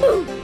Ooh.